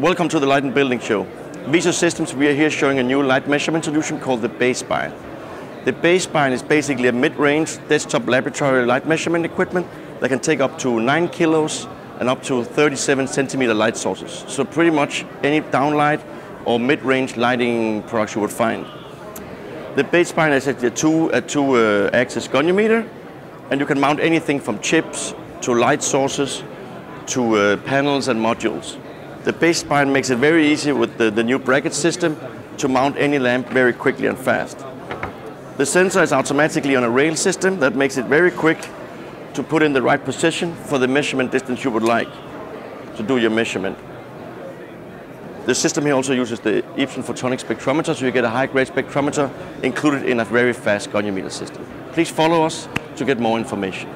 Welcome to the Light and Building Show. Viso Systems, we are here showing a new light measurement solution called the BaseSpion. The BaseSpion is basically a mid-range desktop laboratory light measurement equipment that can take up to 9 kilos and up to 37 centimeter light sources. So pretty much any downlight or mid-range lighting products you would find. The BaseSpion is a two, a two uh, axis goniometer and you can mount anything from chips to light sources to uh, panels and modules. The BaseSpion makes it very easy with the, the new bracket system to mount any lamp very quickly and fast. The sensor is automatically on a rail system that makes it very quick to put in the right position for the measurement distance you would like to do your measurement. The system here also uses the Epson photonic spectrometer, so you get a high-grade spectrometer included in a very fast goniometer system. Please follow us to get more information.